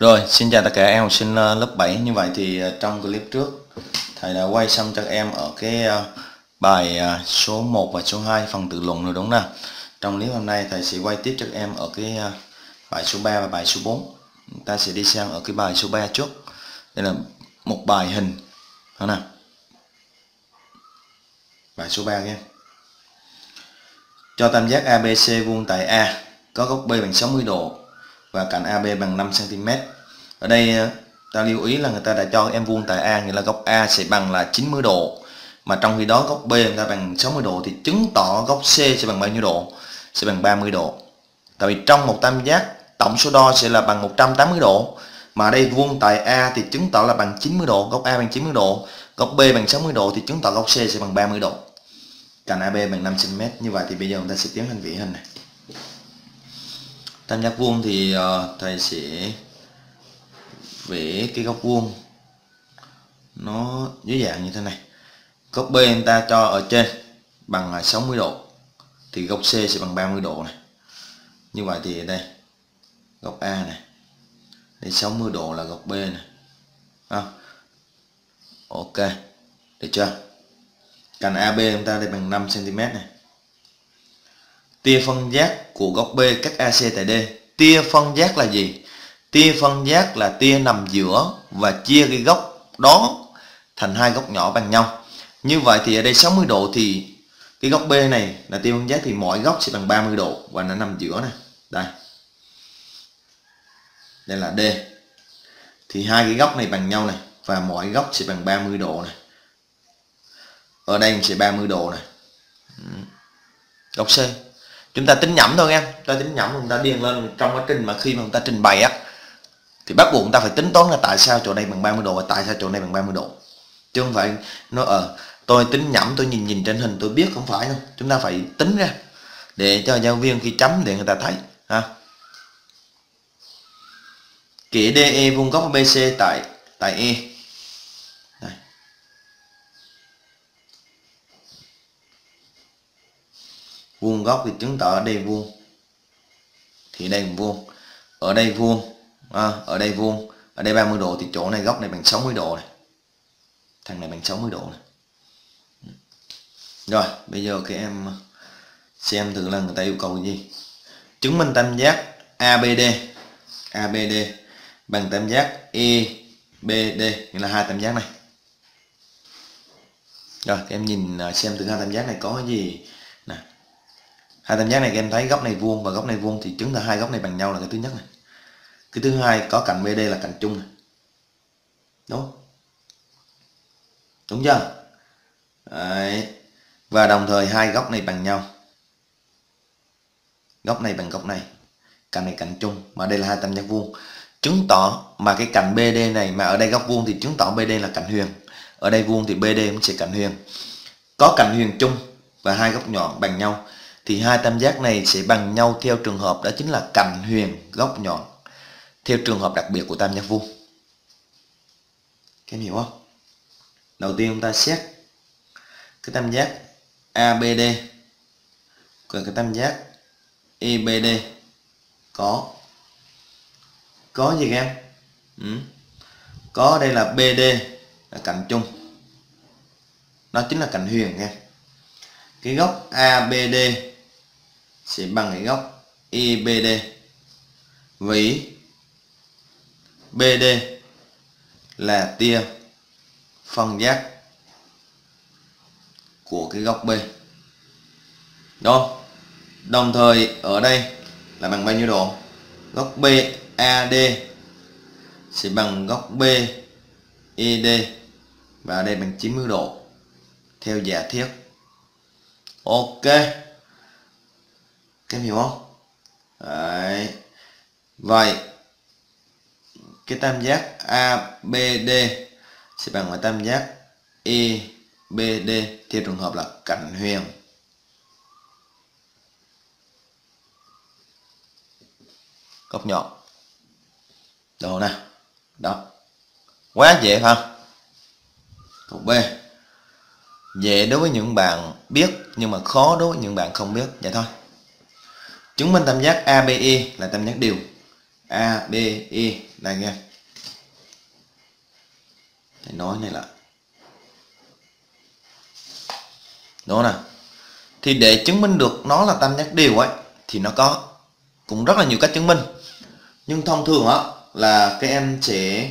Rồi, xin chào tất cả em học sinh ờ, lớp 7 Như vậy thì ờ, trong clip trước Thầy đã quay xong cho em ở cái ờ, bài số 1 và số 2 phần tự luận rồi đúng không nào? Trong clip hôm nay thầy sẽ quay tiếp cho em ở cái bài số 3 và bài số 4 Ta sẽ đi sang ở cái bài số 3 trước. Đây là một bài hình Đó nào? Bài số 3 các em Cho tam giác ABC vuông tại A có góc B bằng 60 độ và cạnh AB bằng 5 cm. Ở đây ờ, ta lưu ý là người ta đã cho em vuông tại A nghĩa là góc A sẽ bằng là 90 độ mà trong khi đó góc B người ta bằng 60 độ thì chứng tỏ góc C sẽ bằng bao nhiêu độ? Sẽ bằng 30 độ. Tại vì trong một tam giác tổng số đo sẽ là bằng 180 độ mà ở đây vuông tại A thì chứng tỏ là bằng 90 độ, góc A bằng 90 độ, góc B bằng 60 độ thì chứng tỏ góc C sẽ bằng 30 độ. Cạnh AB bằng 5 cm. Như vậy thì bây giờ chúng ta sẽ tiến hành vẽ hình này tam giác vuông thì uh, thầy sẽ vẽ cái góc vuông. Nó dưới dạng như thế này. Góc B người ta cho ở trên bằng à, 60 độ. Thì góc C sẽ bằng 30 độ này. Như vậy thì đây góc A này. Đây 60 độ là góc B này. À. ok. Được chưa? Cạnh AB chúng ta đây bằng 5 cm này tia phân giác của góc B cắt AC tại D. Tia phân giác là gì? Tia phân giác là tia nằm giữa và chia cái góc đó thành hai góc nhỏ bằng nhau. Như vậy thì ở đây 60 độ thì cái góc B này là tia phân giác thì mỗi góc sẽ bằng 30 độ và nó nằm giữa này. Đây. Đây là D. Thì hai cái góc này bằng nhau này và mỗi góc sẽ bằng 30 độ này. Ở đây sẽ 30 độ này. Ừ. Góc C chúng ta tính nhẩm thôi em ta tính nhẩm, chúng ta điền lên trong quá trình mà khi mà chúng ta trình bày á, thì bắt buộc chúng ta phải tính toán là tại sao chỗ này bằng 30 độ và tại sao chỗ này bằng 30 độ. Chứ không phải nó ở ờ, tôi tính nhẩm, tôi nhìn nhìn trên hình, tôi biết không phải đâu. Chúng ta phải tính ra để cho giáo viên khi chấm để người ta thấy, ha. Kỹ DE vuông góc BC tại tại E. vuông góc thì chứng tỏ ở đây vuông. Thì đây là vuông. Ở đây vuông à, ở đây vuông. Ở đây 30 độ thì chỗ này góc này bằng 60 độ này. Thằng này bằng 60 độ này. Rồi bây giờ các em xem thử là người ta yêu cầu gì. Chứng minh tam giác ABD ABD bằng tam giác EBD nghĩa là hai tam giác này. Rồi các em nhìn à, xem từ hai tam giác này có gì hai tam giác này các em thấy góc này vuông và góc này vuông thì chứng tỏ hai góc này bằng nhau là cái thứ nhất này. Cái thứ hai có cạnh BD là cạnh chung này. Đúng đúng chưa? Đấy. và đồng thời hai góc này bằng nhau. Góc này bằng góc này. Cạnh này cạnh chung. Mà đây là hai tam giác vuông. Chứng tỏ mà cái cạnh BD này mà ở đây góc vuông thì chứng tỏ BD là cạnh huyền. Ở đây vuông thì BD cũng sẽ cạnh huyền. Có cạnh huyền chung và hai góc nhọn bằng nhau thì hai tam giác này sẽ bằng nhau theo trường hợp đó chính là cạnh huyền góc nhọn, theo trường hợp đặc biệt của tam giác vuông các em hiểu không? Đầu tiên chúng ta xét cái tam giác ABD còn cái tam giác EBD có có gì các em? Ừ. có, đây là BD là cạnh chung. Nó chính là cạnh huyền nha cái góc ABD sẽ bằng cái góc IBD vì BD là tia phân giác của cái góc B. Đó đồng thời ở đây là bằng bao nhiêu độ? Góc BAD sẽ bằng góc BED và đây bằng 90 độ. Theo giả thiết ok em hiểu không? Đấy. vậy, cái tam giác ABD sẽ bằng với tam giác EBD theo trường hợp là cạnh huyền. Góc nhọn. Đồ nè. Đó. Quá dễ phải không? Thuộc B. Dễ đối với những bạn biết nhưng mà khó đối với những bạn không biết. Vậy thôi chứng minh tam giác ABE là tam giác đều ABE đây nghe. Thầy nói này là đúng nè. Thì để chứng minh được nó là tam giác đều ấy thì nó có cũng rất là nhiều cách chứng minh. Nhưng thông thường á là các em sẽ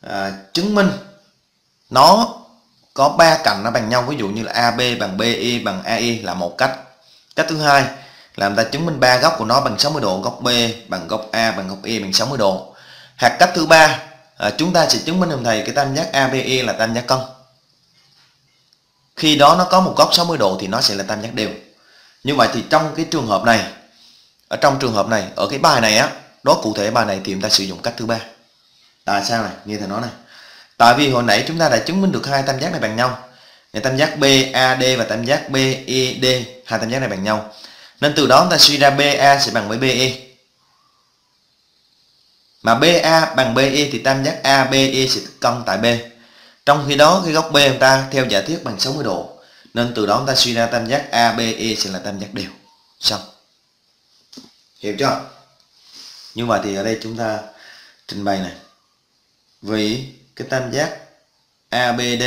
à, chứng minh nó có ba cạnh nó bằng nhau. Ví dụ như là AB bằng BE bằng AE là một cách. Cách thứ hai làm ta chứng minh ba góc của nó bằng 60 độ góc B bằng góc A bằng góc E bằng 60 độ. Hạt cách thứ ba à, chúng ta sẽ chứng minh thầm thầy cái tam giác ABE là tam giác cân. Khi đó nó có một góc 60 độ thì nó sẽ là tam giác đều. Như vậy thì trong cái trường hợp này ở trong trường hợp này ở cái bài này á đó cụ thể bài này thì chúng ta sử dụng cách thứ ba. Tại sao này? Như thầy nói này. Tại vì hồi nãy chúng ta đã chứng minh được hai tam giác này bằng nhau. Là tam giác BAD và tam giác BED hai tam giác này bằng nhau nên từ đó chúng ta suy ra BA sẽ bằng với BE mà BA bằng BE thì tam giác ABE sẽ cân tại B. Trong khi đó cái góc B chúng ta theo giả thiết bằng 60 độ. Nên từ đó chúng ta suy ra tam giác ABE sẽ là tam giác đều. Xong. Hiểu chưa? Như vậy thì ở đây chúng ta trình bày này. Vì cái tam giác ABD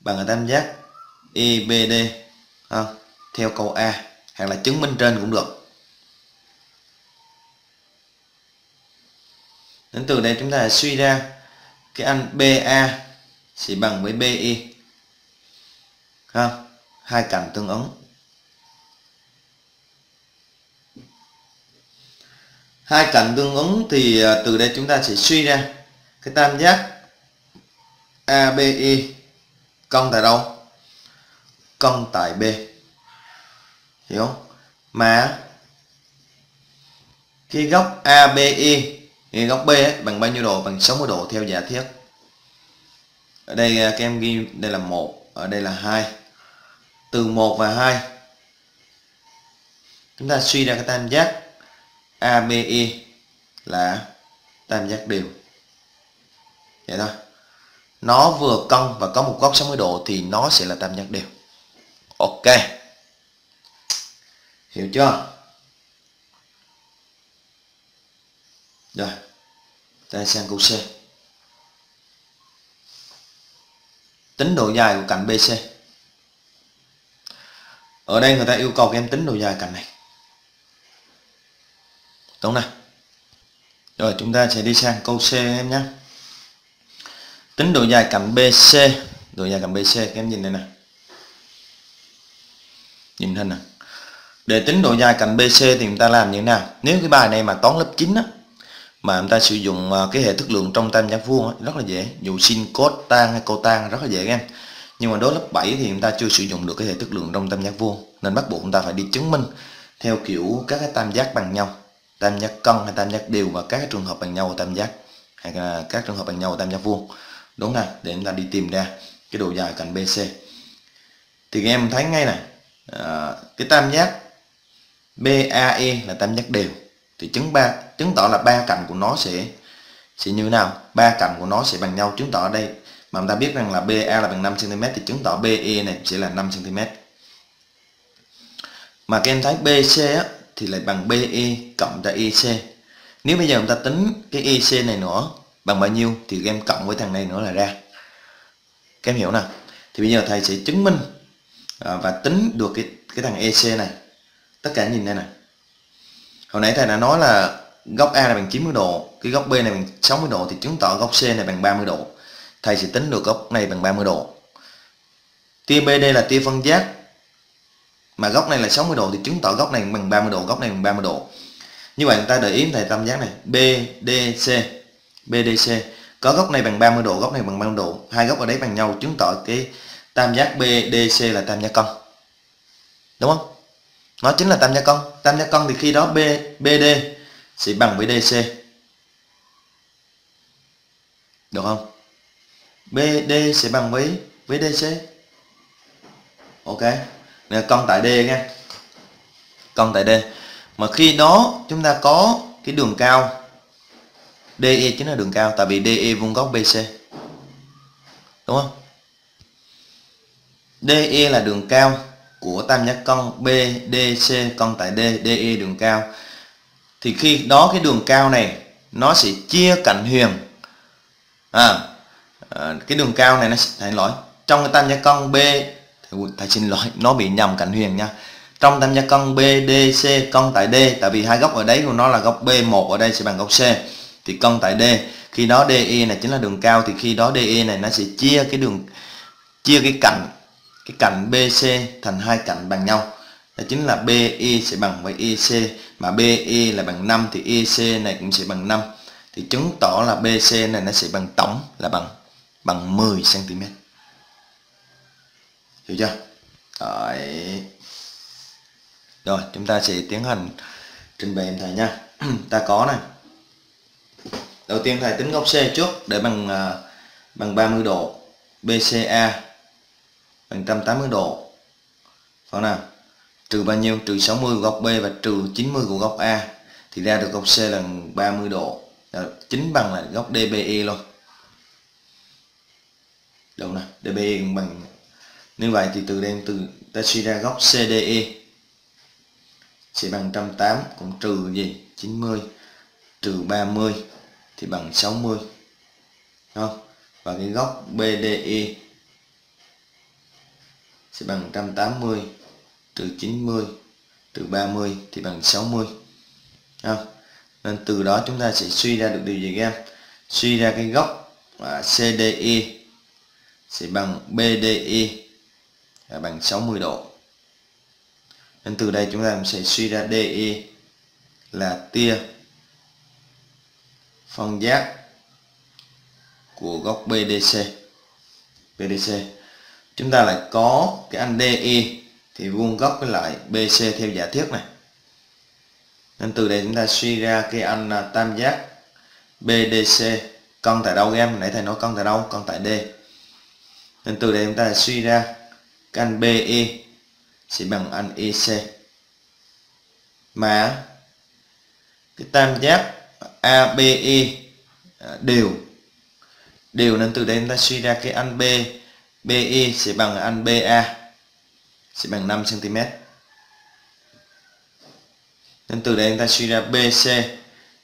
bằng cái tam giác EBD à, theo câu A hoặc là chứng minh trên cũng được. Đến từ đây chúng ta suy ra cái anh BA sẽ bằng với BE ha, hai cạnh tương ứng. Hai cạnh tương ứng thì à, từ đây chúng ta sẽ suy ra cái tam giác ABI cân tại đâu? Cân tại B hiểu không? Mà cái góc ABE cái góc B ấy, bằng bao nhiêu độ? Bằng 60 độ theo giả thiết. Ở đây à, các em ghi đây là một ở đây là hai. Từ 1 và 2 chúng ta suy ra cái tam giác ABE là tam giác đều. Vậy thôi. Nó vừa cân và có một góc 60 độ thì nó sẽ là tam giác đều. Ok hiểu chưa? Rồi, ta sang câu C. Tính độ dài của cạnh BC ở đây người ta yêu cầu em tính độ dài cạnh này. Đúng này. Rồi, chúng ta sẽ đi sang câu C em nhé. Tính độ dài cạnh BC độ dài cạnh BC các em nhìn đây nè. Nhìn hình nè để tính độ dài cạnh BC thì chúng ta làm như thế nào? Nếu cái bài này mà toán lớp 9 á mà chúng ta sử dụng à, cái hệ thức lượng trong tam giác vuông á, rất là dễ. Dù sin cos tan hay cotan rất là dễ các em nhưng mà đối lớp 7 thì chúng ta chưa sử dụng được cái hệ thức lượng trong tam giác vuông nên bắt buộc chúng ta phải đi chứng minh theo kiểu các cái tam giác bằng nhau. Tam giác cân hay tam giác đều và các trường hợp bằng nhau của tam giác hay là các trường hợp bằng nhau của tam giác vuông. Đúng không để chúng ta đi tìm ra cái độ dài cạnh BC thì các em thấy ngay này à, cái tam giác BAE là tam giác đều. Thì chứng ba chứng tỏ là ba cạnh của nó sẽ sẽ như thế nào? Ba cạnh của nó sẽ bằng nhau chứng tỏ ở đây. Mà chúng ta biết rằng là BA là bằng 5 cm thì chứng tỏ BE này sẽ là 5 cm mà các em thấy BC á, thì lại bằng BE cộng cho EC nếu bây giờ chúng ta tính cái EC này nữa bằng bao nhiêu thì các em cộng với thằng này nữa là ra. Các em hiểu nào? Thì bây giờ thầy sẽ chứng minh à, và tính được cái cái thằng EC này tất cả nhìn đây này hồi nãy thầy đã nói là góc A là bằng 90 độ, cái góc B này bằng 60 độ thì chứng tỏ góc C này bằng 30 độ. Thầy sẽ tính được góc này bằng 30 độ. Tia BD là tia phân giác, mà góc này là 60 độ thì chứng tỏ góc này bằng 30 độ, góc này bằng 30 độ. Như vậy người ta để ý thầy tam giác này BDC BDC có góc này bằng 30 độ, góc này bằng 30 độ. Hai góc ở đấy bằng nhau chứng tỏ cái tam giác BDC là tam giác cân đúng không? Nó chính là tam giác cân tam giác cân thì khi đó B BD sẽ bằng với DC được không? BD sẽ bằng với với DC ok. Này cân tại D nha. Cân tại D. Mà khi đó chúng ta có cái đường cao. DE chính là đường cao, tại vì DE vuông góc BC đúng không? DE là đường cao của tam giác cân BDC cân tại D DE đường cao. Thì khi đó cái đường cao này nó sẽ chia cạnh huyền. À, à cái đường cao này nó thầy lỗi trong cái tam giác cong B thầy xin lỗi nó bị nhầm cạnh huyền nha. Trong tam giác cong BDC cong tại D tại vì hai góc ở đấy của nó là góc B1 ở đây sẽ bằng góc C. Thì cong tại D khi đó DE này chính là đường cao thì khi đó DE này nó sẽ chia cái đường chia cái cạnh cái cạnh BC thành hai cạnh bằng nhau. Đó chính là BE sẽ bằng với EC mà BE là bằng 5 thì EC này cũng sẽ bằng 5 thì chứng tỏ là BC này nó sẽ bằng tổng là bằng bằng 10 cm hiểu chưa? Đấy. rồi, chúng ta sẽ tiến hành trình bày em thầy nha. Ta có này. Đầu tiên thầy tính góc C trước để bằng à, bằng 30 độ BCA bằng 180 độ. Phải nào? Trừ bao nhiêu? Trừ 60 của góc B và trừ 90 của góc A thì ra được góc C là 30 độ. Đó, chính bằng là góc DBE luôn Đúng nè DBE bằng. Như vậy thì từ đây từ ta suy ra góc CDE sẽ bằng 180 cũng trừ gì? 90 trừ 30 thì bằng 60 không? Và cái góc BDE sẽ bằng 180 trừ 90 trừ 30 thì bằng 60 không? nên từ đó chúng ta sẽ suy ra được điều gì các em? Suy ra cái góc à, CDE sẽ bằng BDE là bằng 60 độ. Nên từ đây chúng ta sẽ suy ra DE là tia phân giác của góc BDC BDC chúng ta lại có cái anh DE thì vuông góc với lại BC theo giả thiết này. Nên từ đây chúng ta suy ra cái anh à, tam giác BDC cân tại đâu em? Nãy thầy nói cân tại đâu? Cân tại D. Nên từ đây chúng ta suy ra cái anh BE sẽ bằng anh EC mà cái tam giác ABE à, đều. Đều nên từ đây chúng ta suy ra cái anh B BI sẽ bằng ăn BA sẽ bằng 5 cm nên từ đây chúng ta suy ra BC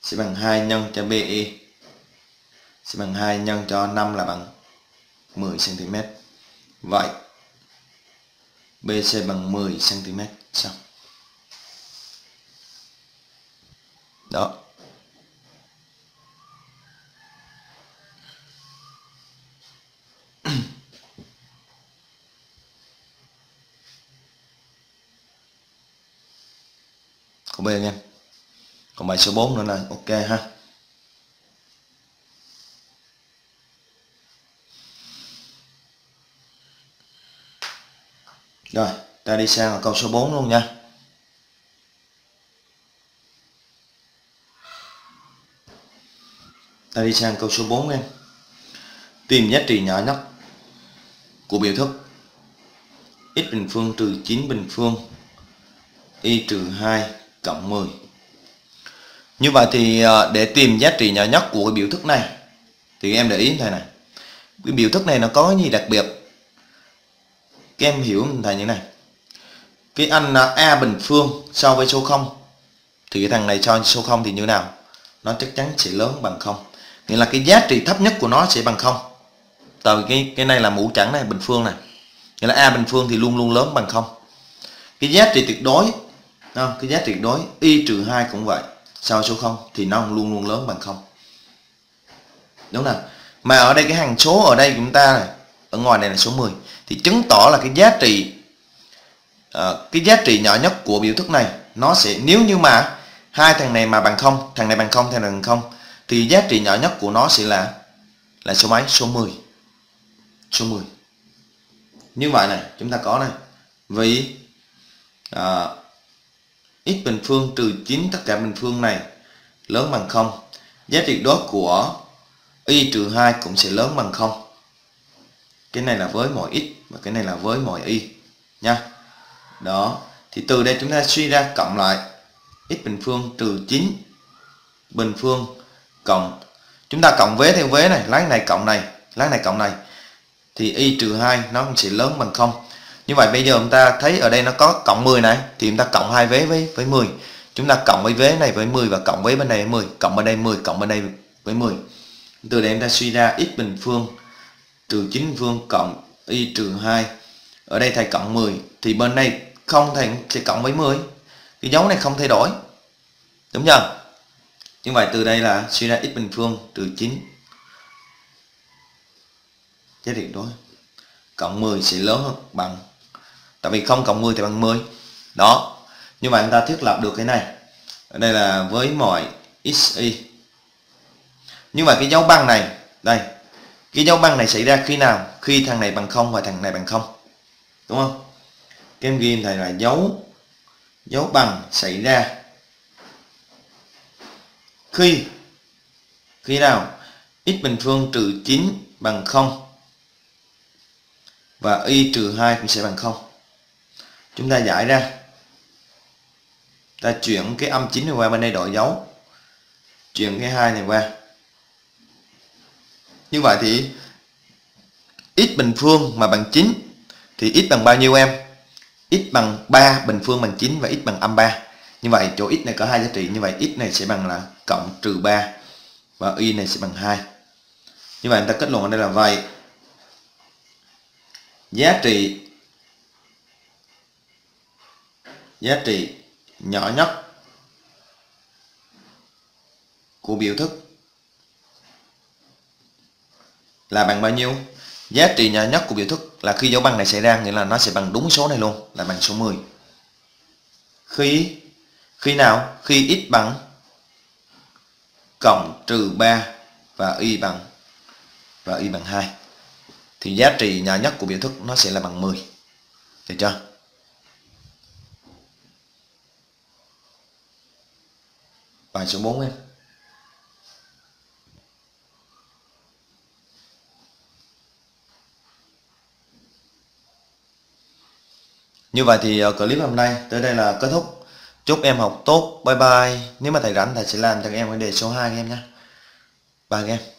sẽ bằng 2 nhân cho BI sẽ bằng 2 nhân cho 5 là bằng 10 cm vậy BC bằng 10 cm xong. Đó. Nha. Còn bài số 4 nữa là ok ha. Rồi, ta đi sang câu số 4 luôn nha. Ta đi sang câu số 4 em. Tìm giá trị nhỏ nhất của biểu thức. X bình phương trừ 9 bình phương, y trừ 2 cộng 10 như vậy thì à, để tìm giá trị nhỏ nhất của cái biểu thức này, thì em để ý thầy này. Cái biểu thức này nó có gì đặc biệt? Các em hiểu thầy như này. Cái anh à, A bình phương so với số 0 thì cái thằng này cho số 0 thì như nào? Nó chắc chắn sẽ lớn bằng 0 nghĩa là cái giá trị thấp nhất của nó sẽ bằng 0 tại vì cái cái này là mũ trắng này, bình phương này. Nghĩa là A bình phương thì luôn luôn lớn bằng 0 cái giá trị tuyệt đối không? cái giá tuyệt đối y trừ 2 cũng vậy. Sau số 0 thì nó luôn luôn lớn bằng 0 đúng không mà ở đây cái hàng số ở đây chúng ta này ở ngoài này là số 10 thì chứng tỏ là cái giá trị uh, cái giá trị nhỏ nhất của biểu thức này nó sẽ nếu như mà hai thằng này mà bằng không thằng này bằng không thằng này bằng không thì giá trị nhỏ nhất của nó sẽ là là số mấy? Số 10 số 10 như vậy này chúng ta có này. Vì uh, x bình phương trừ 9 tất cả bình phương này, lớn bằng 0 giá trị đó của y trừ 2 cũng sẽ lớn bằng 0 cái này là với mọi x và cái này là với mọi y, nha. Đó, thì từ đây chúng ta suy ra cộng lại x bình phương trừ 9 bình phương cộng. Chúng ta cộng vế theo vế này lấy này cộng này lấy này cộng này, thì y trừ 2 nó cũng sẽ lớn bằng 0 như vậy bây giờ chúng ta thấy ở đây nó có cộng 10 này, thì chúng ta cộng hai vế với với 10 chúng ta cộng với vế này với 10 và cộng với bên này với 10 cộng bên đây 10 cộng bên đây với 10 từ đây chúng ta suy ra x bình phương trừ 9 phương cộng y trừ 2 ở đây thầy cộng 10 thì bên đây không thầy sẽ cộng với 10 cái dấu này không thay đổi. Đúng chưa? Như vậy từ đây là suy ra x bình phương trừ 9 giá trị đối. Cộng 10 sẽ lớn hơn bằng tại vì không cộng 10 thì bằng 10 đó. Nhưng mà chúng ta thiết lập được cái này. Ở đây là với mọi xy nhưng mà cái dấu băng này, đây. Cái dấu băng này xảy ra khi nào? Khi thằng này bằng không và thằng này bằng không. Đúng không? Cái em ghi thầy là dấu dấu bằng xảy ra khi khi nào? X bình phương trừ 9 bằng 0 và y trừ 2 cũng sẽ bằng 0 chúng ta giải ra. Ta chuyển cái âm 9 này qua bên đây đổi dấu. Chuyển cái hai này qua. Như vậy thì x bình phương mà bằng 9 thì x bằng bao nhiêu em? X bằng 3 bình phương bằng 9 và x bằng âm 3 như vậy chỗ x này có hai giá trị. Như vậy x này sẽ bằng là cộng trừ 3 và y này sẽ bằng 2 như vậy người ta kết luận ở đây là vậy. Giá trị giá trị nhỏ nhất của biểu thức là bằng bao nhiêu? Giá trị nhỏ nhất của biểu thức là khi dấu bằng này xảy ra, nghĩa là nó sẽ bằng đúng số này luôn, là bằng số 10 khi khi nào? Khi x bằng cộng trừ 3 và y bằng, và y bằng 2 thì giá trị nhỏ nhất của biểu thức nó sẽ là bằng 10 được chưa? Bài số 4 em Như vậy thì ờ, clip hôm nay tới đây là kết thúc. Chúc em học tốt. Bye bye. Nếu mà thầy rảnh, thầy sẽ làm cho em cái đề số 2 em nhé. Bye em.